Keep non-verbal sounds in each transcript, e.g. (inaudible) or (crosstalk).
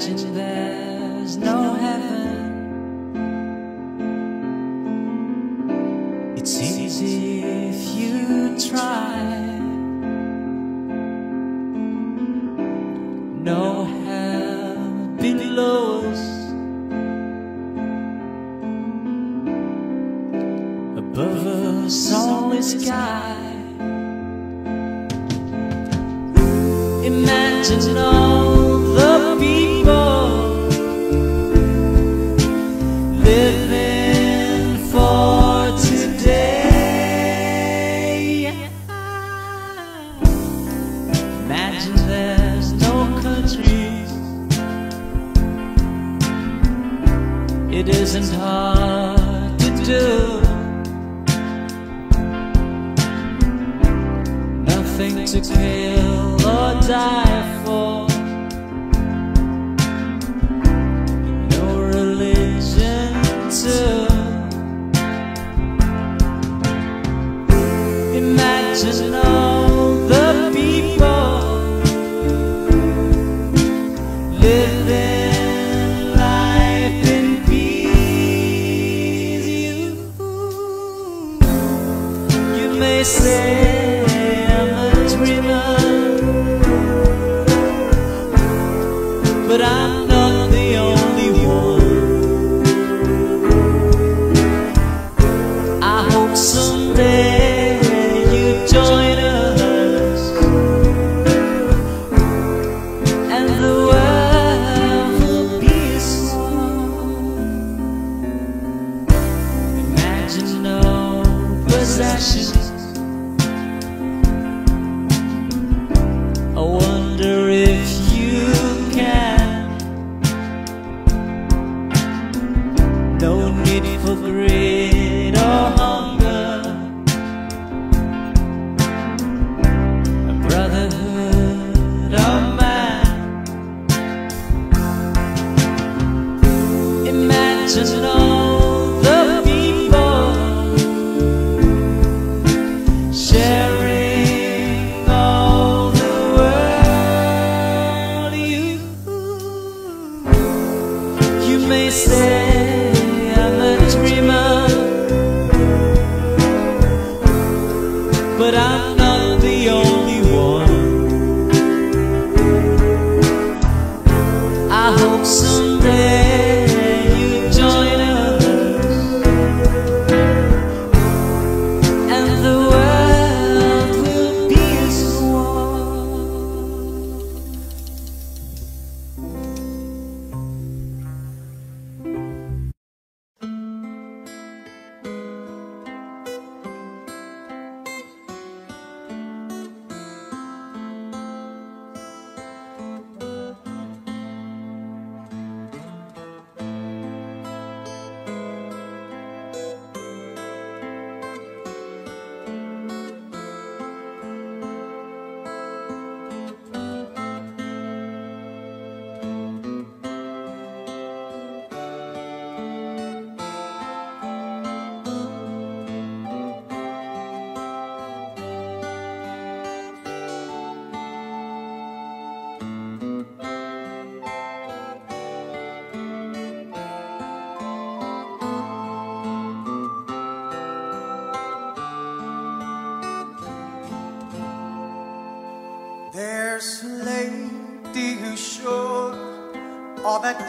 imagine there's no heaven.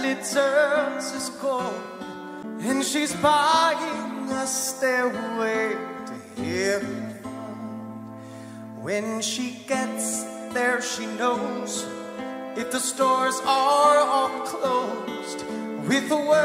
sadly turns cold And she's buying a stairway to heaven When she gets there she knows If the stores are all closed With a. word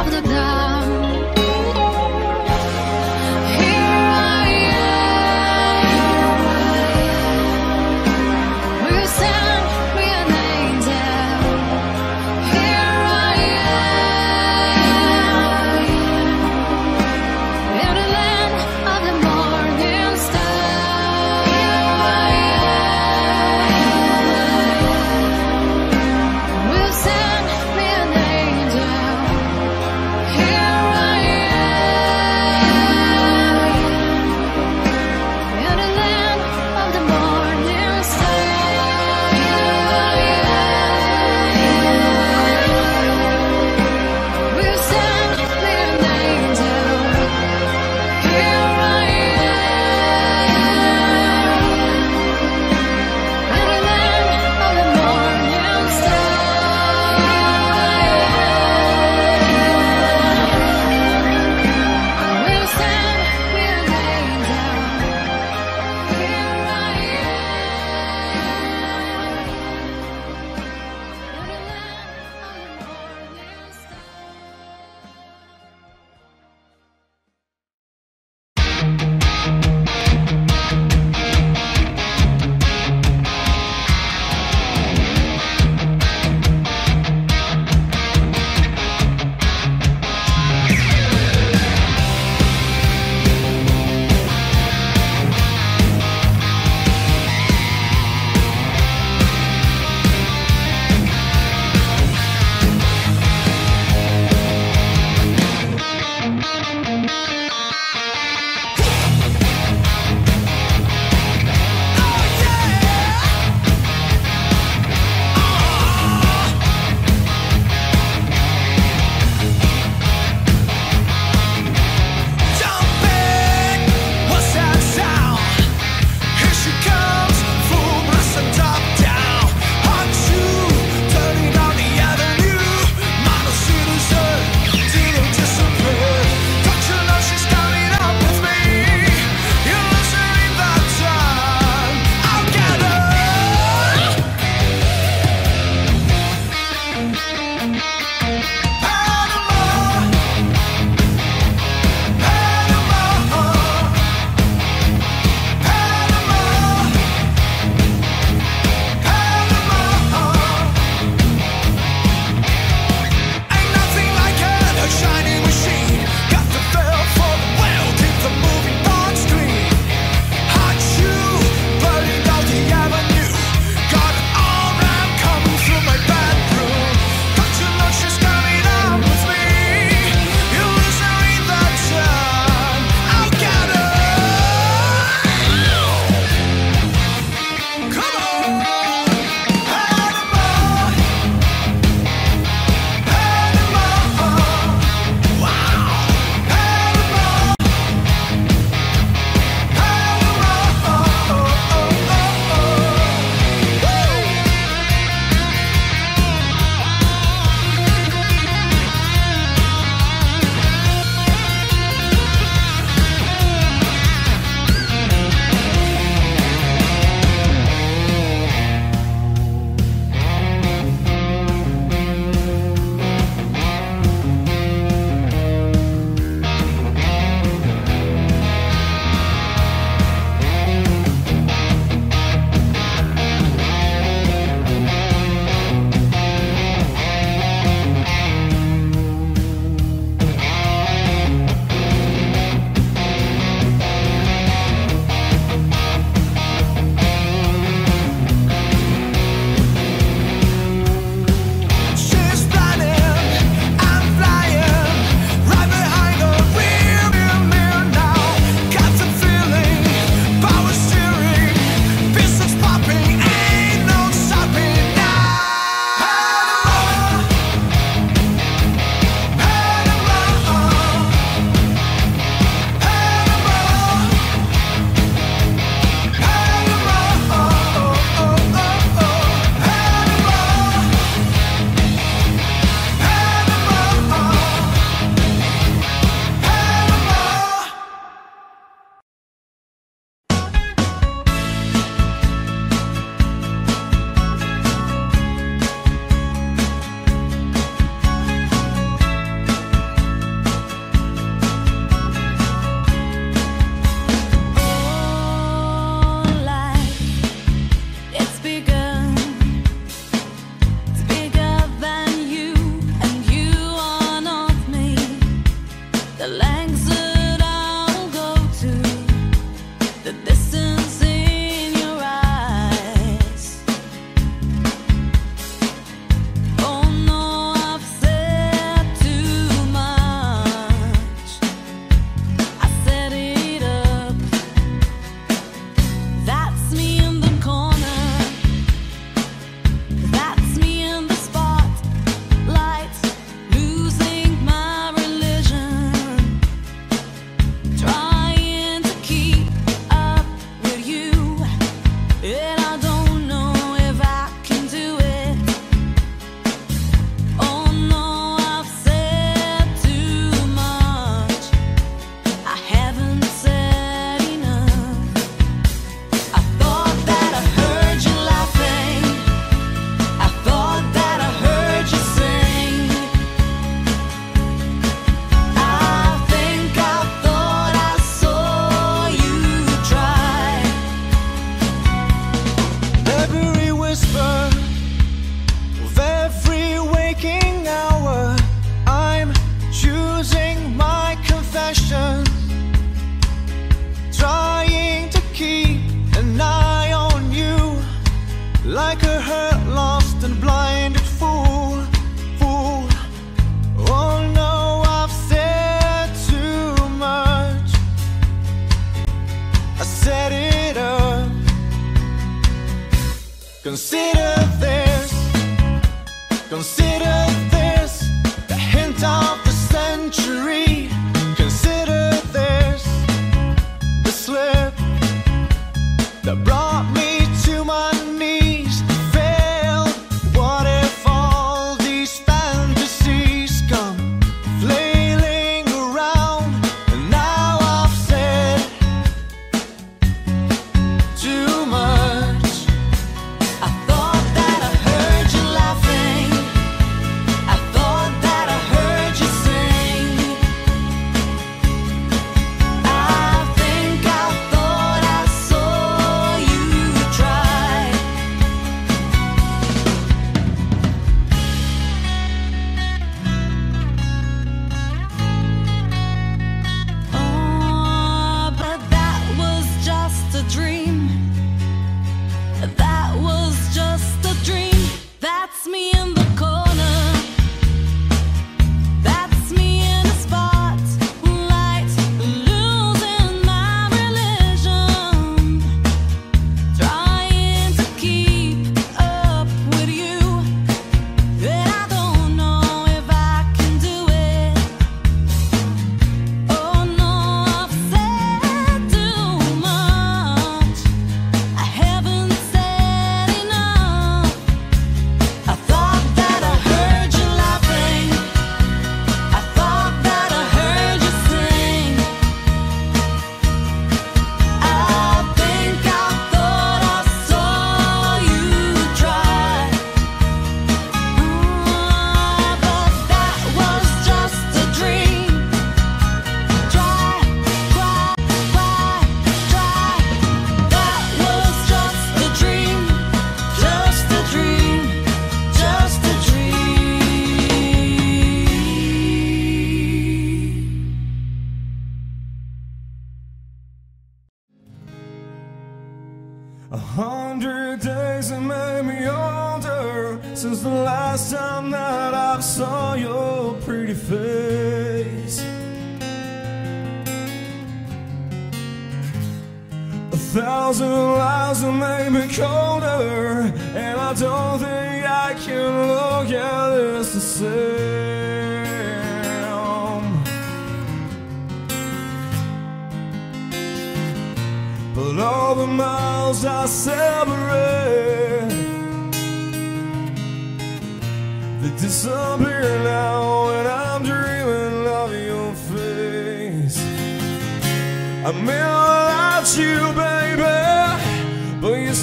of the blood.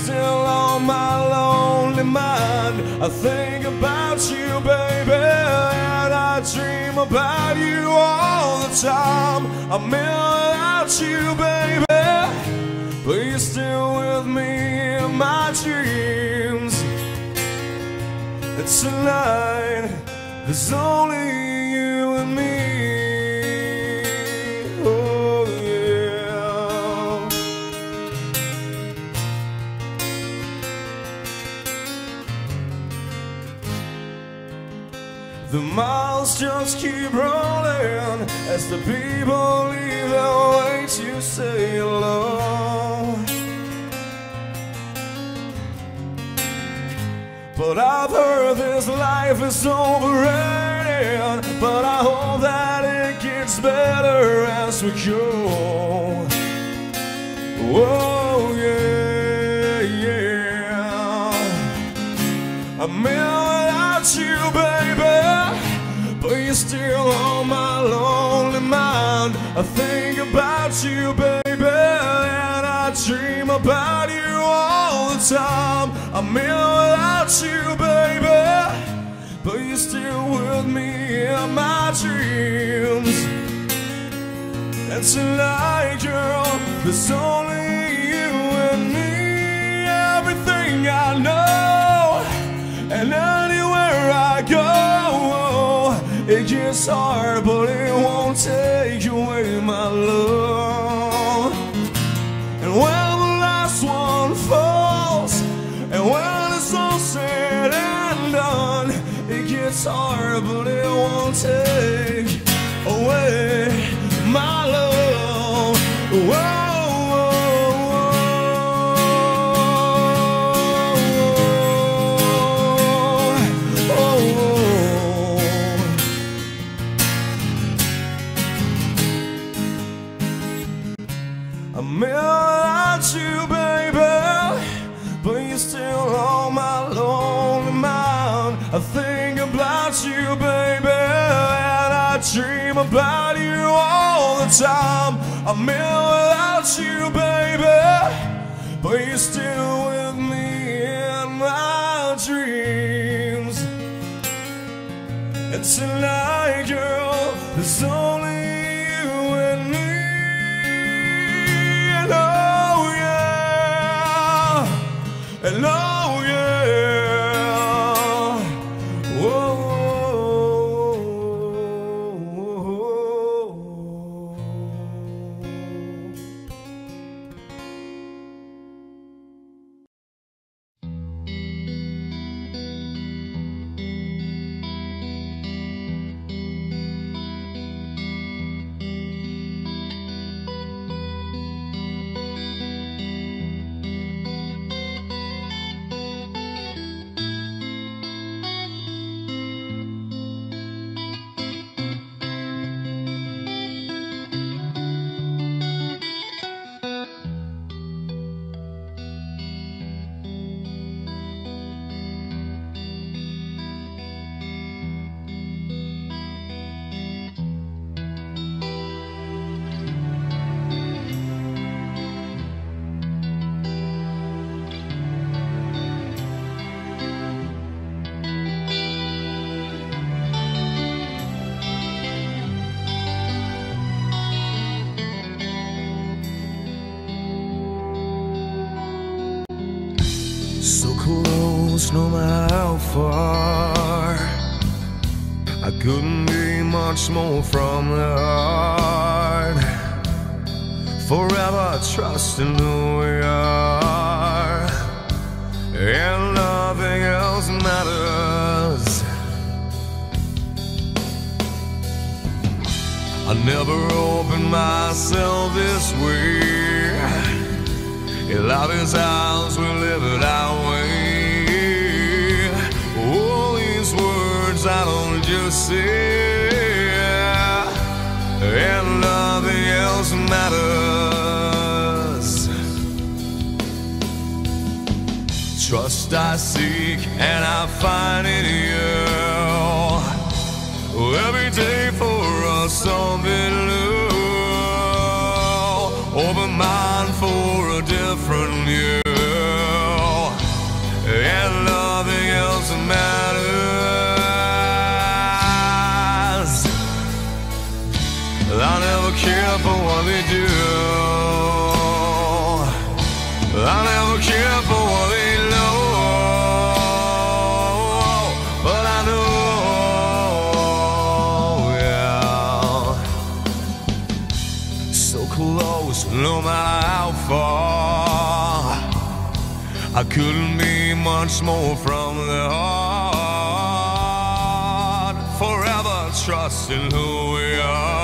Still on my lonely mind. I think about you, baby And I dream about you all the time. I'm without you, baby. But you're still with me in my dreams. And tonight, there's only just keep rolling as the people leave their way to say hello. But I've heard this life is overrated. But I hope that it gets better as we go. Oh, yeah, yeah. I'm without you. Still on my lonely mind. I think about you, baby. And I dream about you all the time. I'm in without you, baby. But you're still with me in my dreams. And tonight, girl, there's only you and me. Everything I know, and I it gets hard, but it won't take away my love. And when the last one falls, and when it's all said and done, it gets hard, but it won't take away my love. Whoa, about you all the time. I'm in without you, baby, but you're still with me in my dreams. And tonight, girl, there's only you and me. And oh yeah, and oh from the heart. Forever trusting who we are, and nothing else matters. I never opened myself this way. In love is ours, we live it our way. All these words I don't just say, matters. Trust I seek, and I find in you. Every day for us something new. Open mind for a different view. Care for what they do. I never care for what they know. But I know, yeah. So close, no matter how far. I couldn't be much more from the heart. Forever trusting who we are.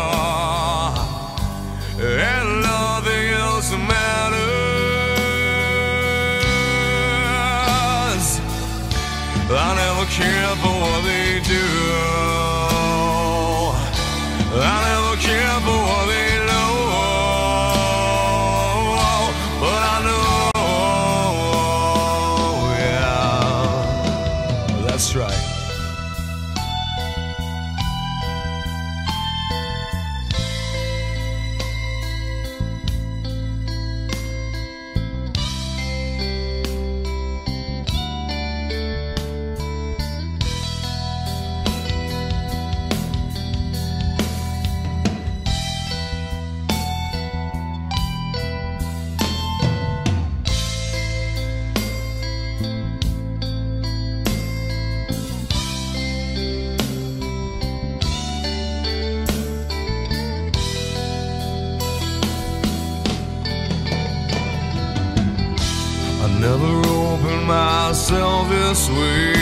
Myself this way.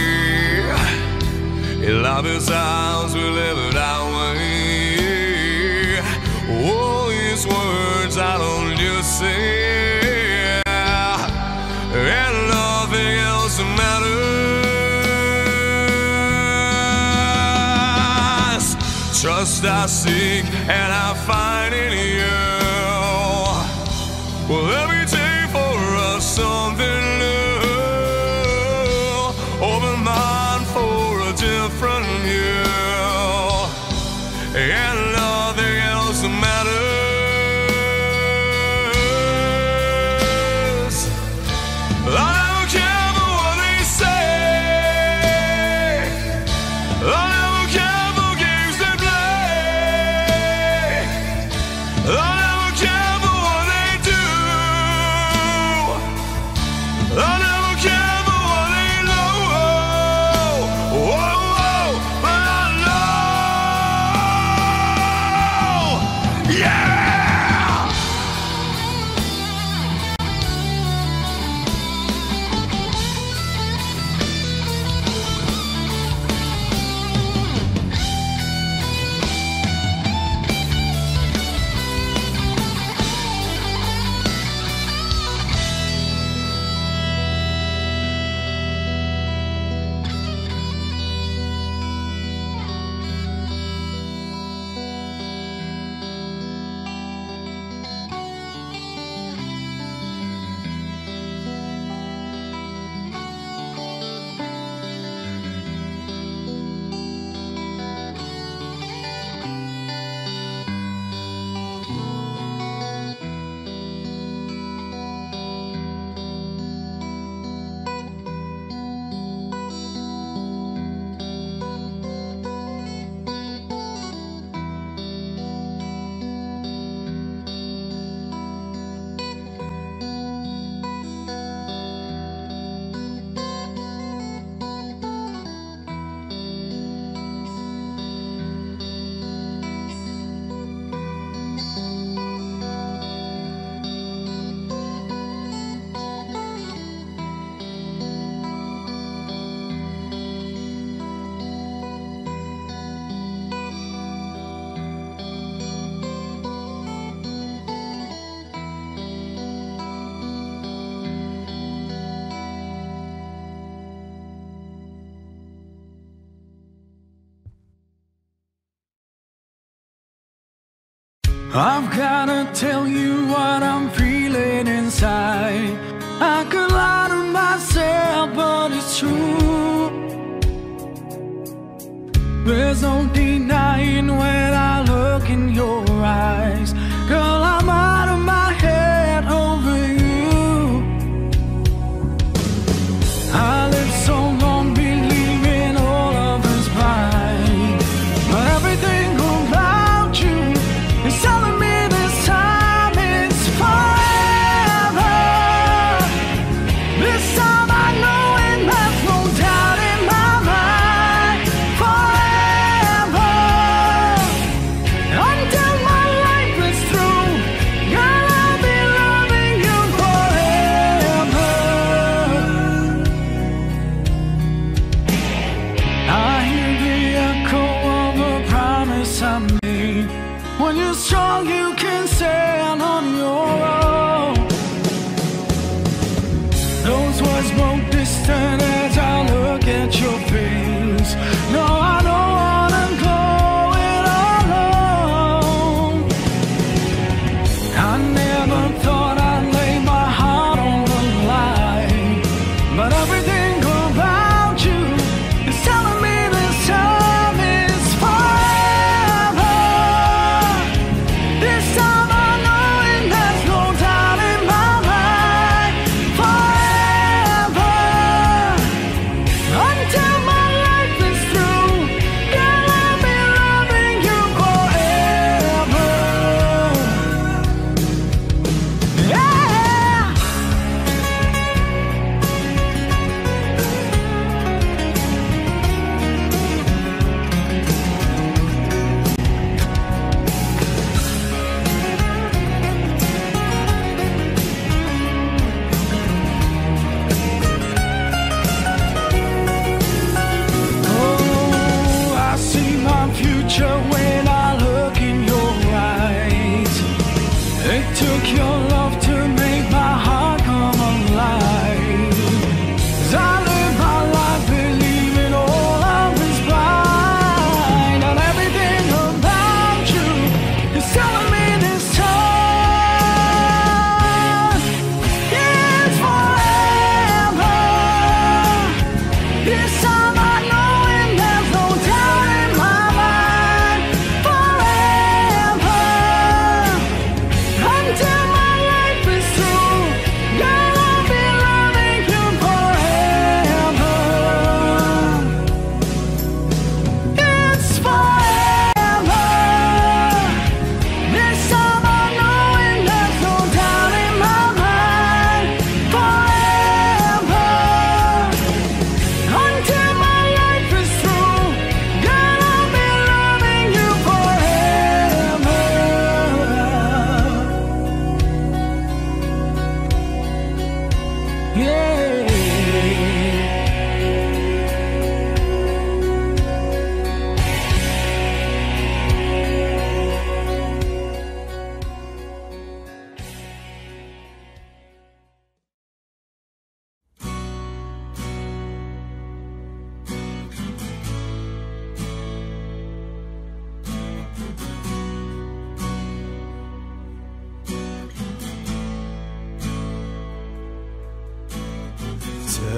In love is ours, we live it our way. All these words I don't just say, and nothing else matters. Trust I seek, and I find in you.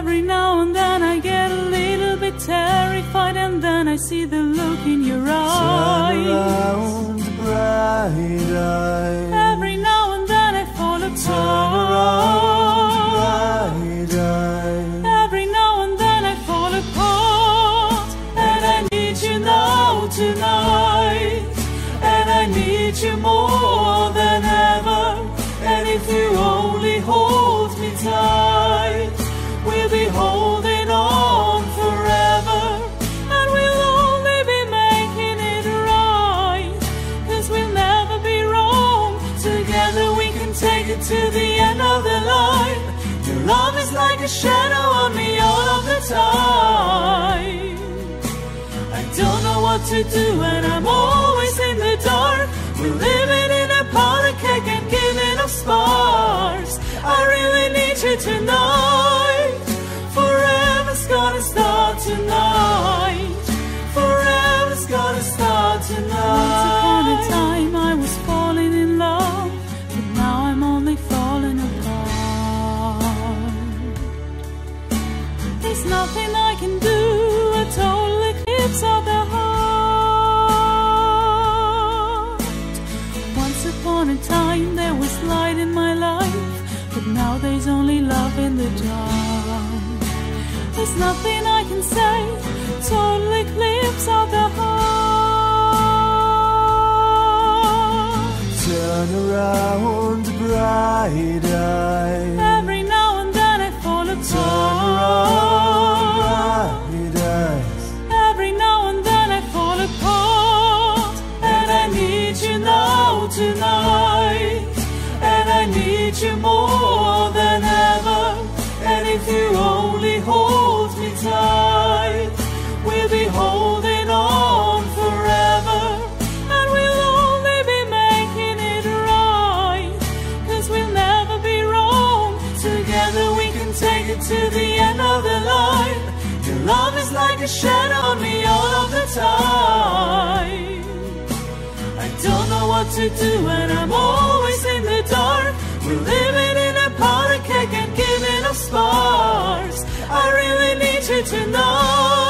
Every now and then I get a little bit terrified and then I see the look in your Turn eyes. around, bright eyes. Time. I don't know what to do and I'm always in the dark. We're living in a powder keg and giving off sparks. I really need you tonight. Forever's gonna start tonight. Forever's gonna the dark. There's nothing I can say, total eclipse of the heart. Turn around, bright eyes. Like a shadow on me all of the time. I don't know what to do and I'm always in the dark. We're living in a powder keg and giving off sparks. I really need you to Forever's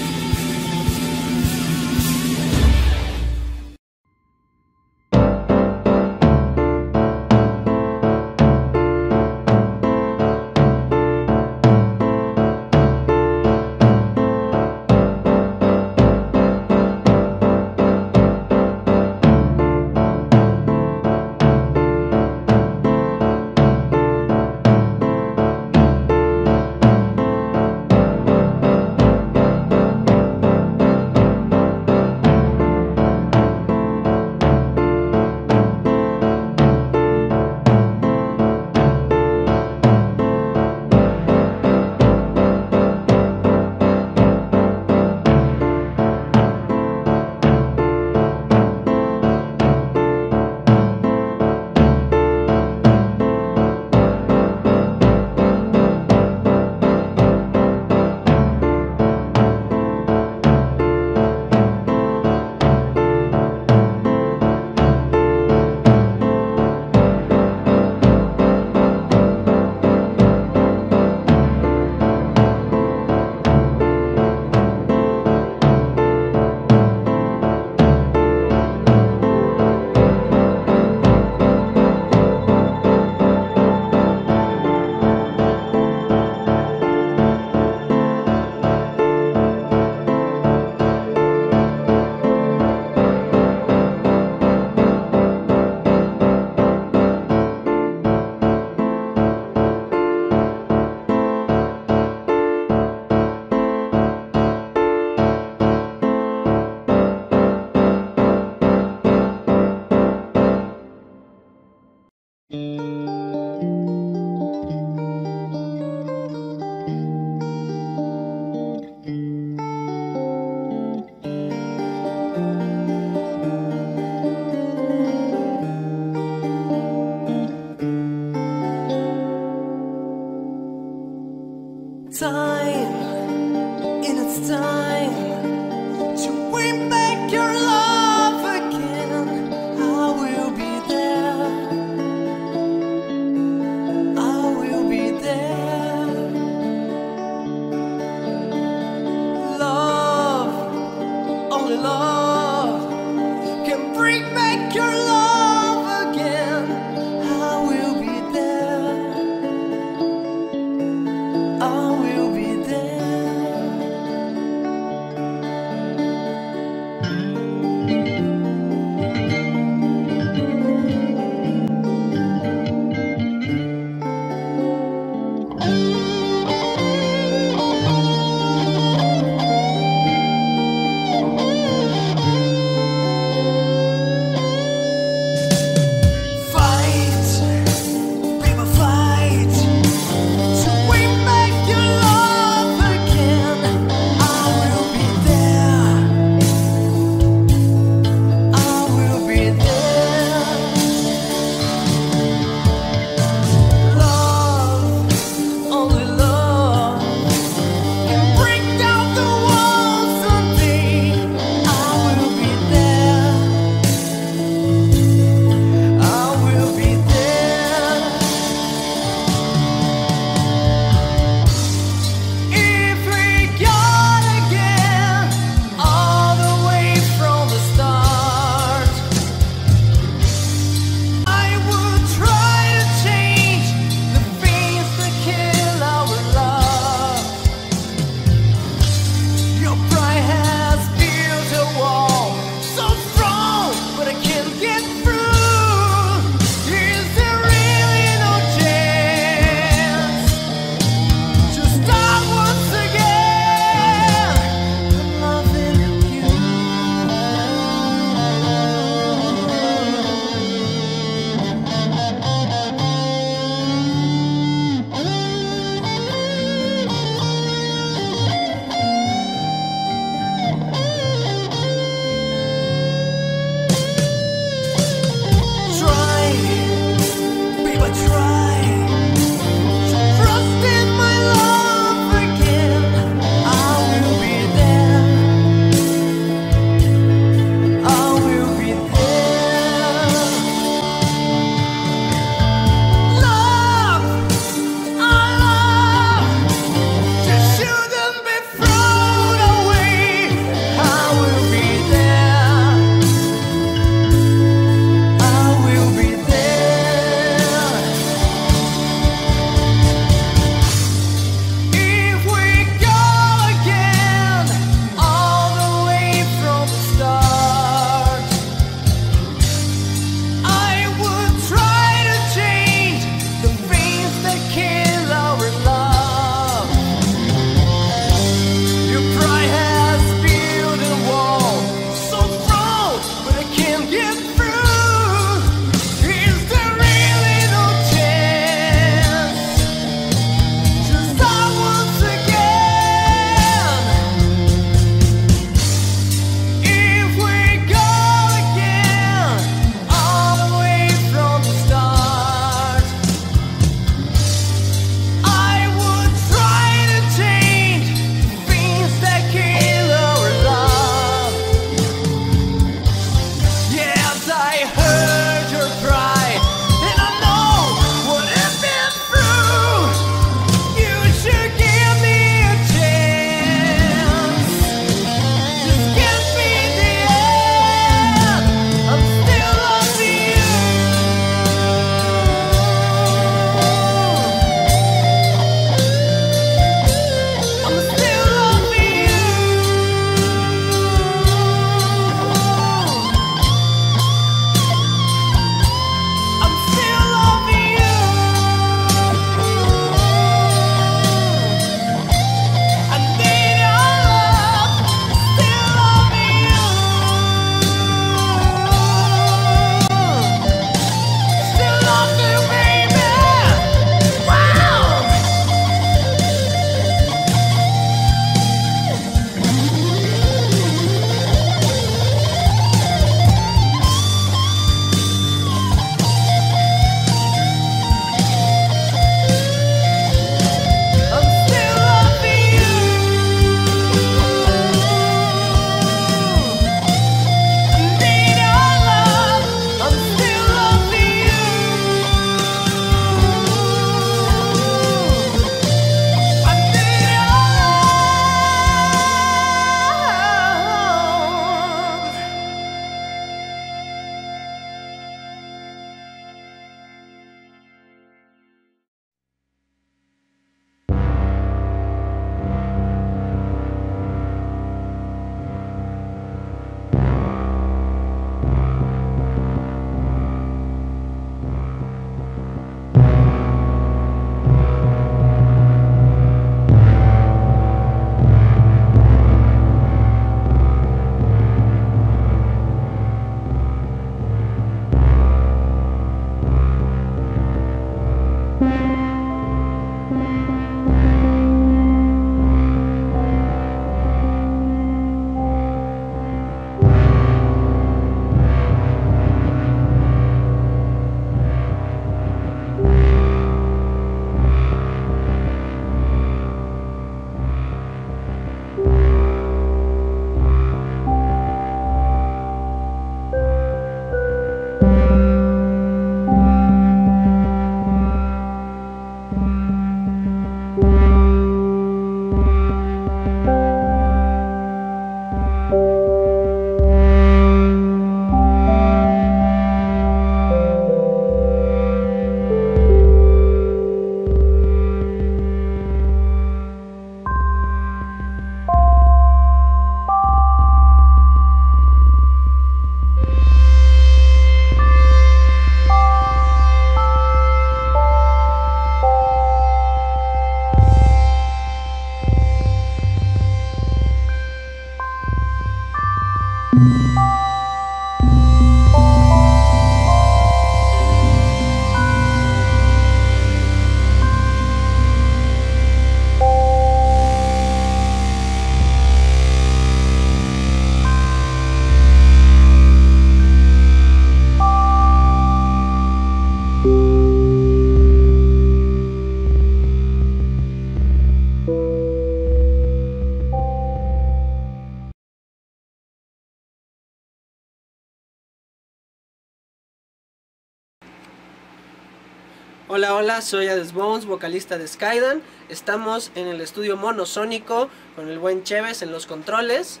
hola, soy Ades Bones, vocalista de Skydan. Estamos en el estudio monosónico con el buen Chévez en los controles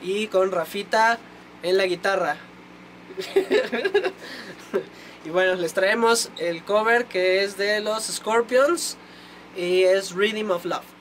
y con Rafita en la guitarra. (laughs) y bueno, les traemos el cover que es de los Scorpions y es Rhythm of Love.